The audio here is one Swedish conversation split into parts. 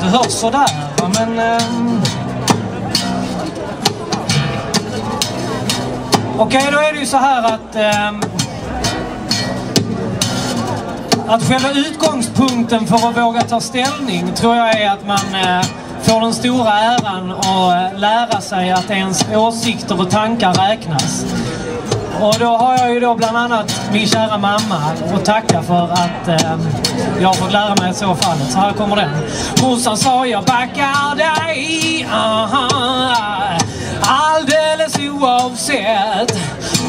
Det hörs sådär, men... ehm, Okej, då är det ju så här att... ehm, att själva utgångspunkten för att våga ta ställning tror jag är att man eh, får den stora äran att eh, lära sig att ens åsikter och tankar räknas. Och då har jag ju då bland annat min kära mamma att tacka för att eh, jag har fått lära mig så fallet. Så här kommer den. Morsan sa jag backar dig. Aha. Alldeles oavsett.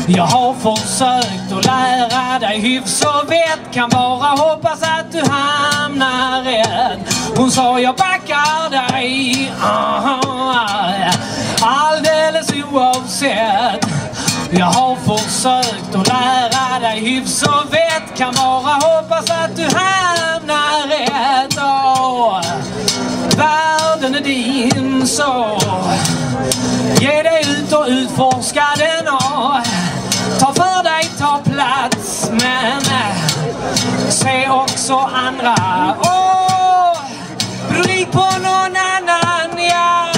Jag har försökt att lära dig hyfs och vett. Kan bara hoppas att du hamnar rätt. Hon sa jag backar dig. Aha. Hyfs och vett Kan bara hoppas att du hamnar rätt. Och Världen är din så Ge dig ut och utforska den. Och Ta för dig, ta plats Men se också andra. Åh, Blir du rik på någon annan, ja.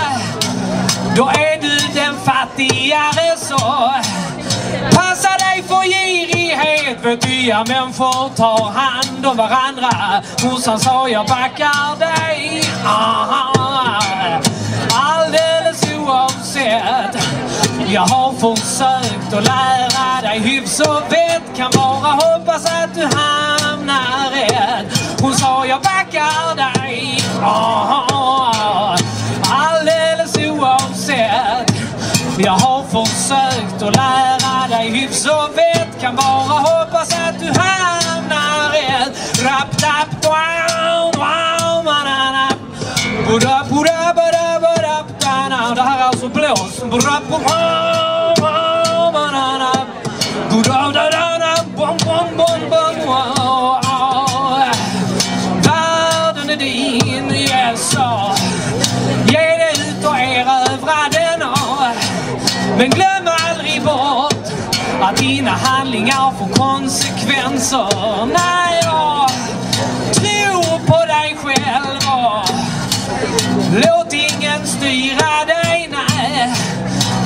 Då är du den fattigare så Två nya människor tar hand om varandra. Morsan sa jag backar dig. Aha. Alldeles oavsett. Jag har försökt att lära dig hyfs och vett Kan bara hoppas att du hamnar rätt. Hon sa jag backar dig. Aha. Jag har försökt att lära dig hyfs och vett. Kan bara hoppas att du hamnar rätt. Rap, tap, down, wow, manana Buda, buda, buda, buda, dana Det här är alltså blås. Buda, buda, manana Buda, da, da, da, bom, bom, bom, bom, Men glöm aldrig bort att dina handlingar får konsekvenser. När jag tror på dig själv. Låt ingen styra dig, nej.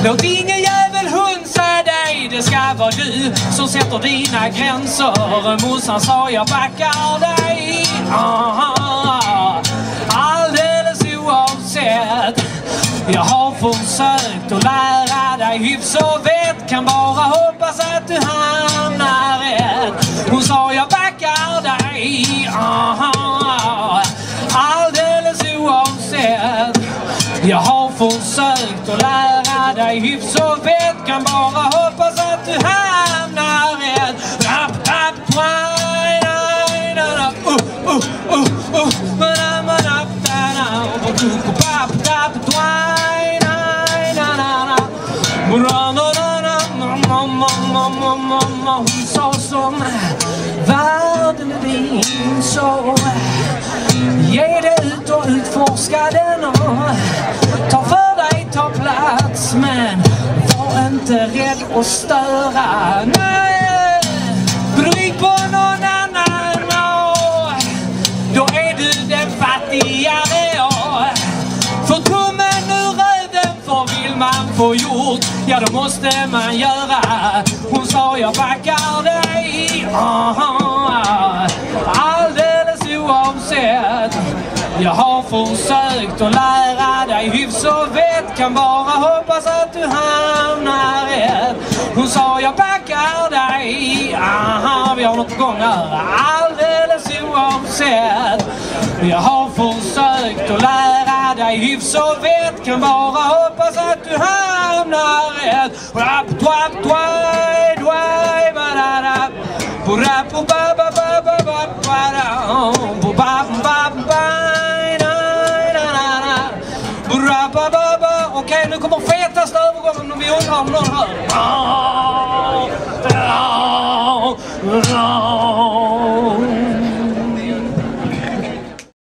Låt ingen jävel hunsa dig. Det ska vara du som sätter dina gränser. Morsan sa jag backar dig. Aha. Alldeles oavsett. Jag har försökt att lära dig hyfs och vett Kan bara hoppas att du hamnar rätt. Hon sa jag backar dig. Aha. Alldeles oavsett. Jag har försökt att lära dig hyfs och vett Kan bara hoppas att du hamnar rätt. Rap, rap, twine, nine, na, na, uh, uh, uh, uh, da, ba, Hon sa som Världen är din så Ge dig ut och utforska den och ta för dig, ta plats men var inte rädd att störa. Nej! Bryt på på gjort, ja då måste man göra. Hon sa jag backar dig. Aha. Alldeles oavsett. Jag har försökt att lära dig hyfs och vett Kan bara hoppas att du hamnar rätt Hon sa jag backar dig Aha, vi har något på gång här Alldeles oavsett Jag har försökt att lära med dig hyfs och vett Kan bara hoppas att du hamnar rätt. Rapp, twapp, twaj, dwaj, badadap Borap, bobab, babab, babadam Bobab, bab, baj, naj, na, na, na okej nu kommer fetaste övergången om vi undrar om någon hör.